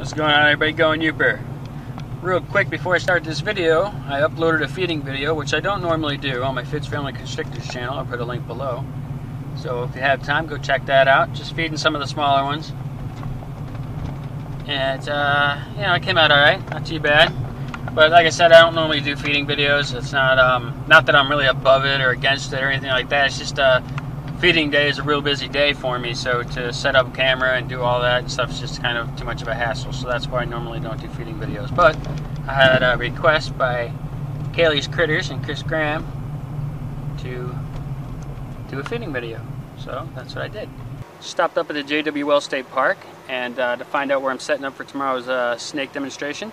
What's going on everybody going Yooper? Real quick before I start this video, I uploaded a feeding video, which I don't normally do, on my Fitz Family Constrictors channel. I'll put a link below. So if you have time, go check that out. Just feeding some of the smaller ones. And, uh, you know, it came out alright, not too bad. But like I said, I don't normally do feeding videos. It's not, um, not that I'm really above it or against it or anything like that. It's just, uh, feeding day is a real busy day for me, so to set up camera and do all that stuff is just kind of too much of a hassle. So that's why I normally don't do feeding videos. But I had a request by Kaylee's Critters and Chris Graham to do a feeding video. So that's what I did. Stopped up at the J.W. Wells State Park and uh, to find out where I'm setting up for tomorrow's uh, snake demonstration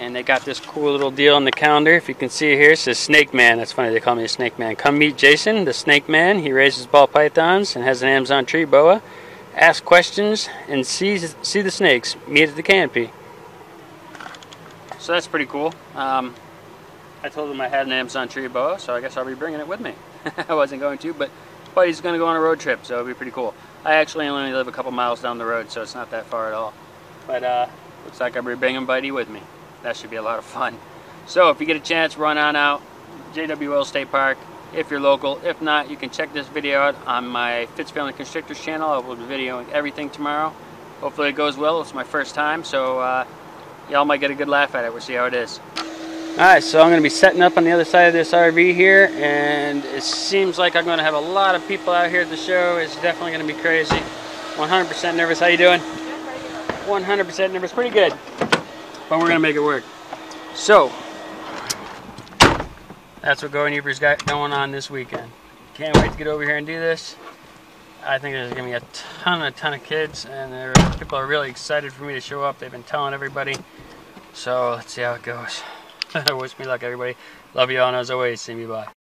and they got this cool little deal on the calendar. If you can see here, it says Snake Man. That's funny, they call me a Snake Man. Come meet Jason, the Snake Man. He raises ball pythons and has an Amazon tree boa. Ask questions and see, see the snakes. Meet at the canopy. So that's pretty cool. Um, I told him I had an Amazon tree boa, so I guess I'll be bringing it with me. I wasn't going to, but Buddy's going to go on a road trip, so it'll be pretty cool. I actually only live a couple miles down the road, so it's not that far at all. But uh, looks like I'll be bringing Buddy with me that should be a lot of fun. So if you get a chance, run on out, J.W. Wells State Park, if you're local. If not, you can check this video out on my Fitz Family Constrictors channel. I will be videoing everything tomorrow. Hopefully it goes well. It's my first time, so uh, y'all might get a good laugh at it. We'll see how it is. Alright, so I'm going to be setting up on the other side of this RV here, and it seems like I'm going to have a lot of people out here at the show. It's definitely going to be crazy. 100% nervous. How you doing? 100% nervous. Pretty good but we're gonna make it work. So, that's what Going Yooper's got going on this weekend. Can't wait to get over here and do this. I think there's gonna be a ton, a ton of kids, and people are really excited for me to show up. They've been telling everybody. So let's see how it goes. Wish me luck, everybody. Love you all, and as always, see me bye.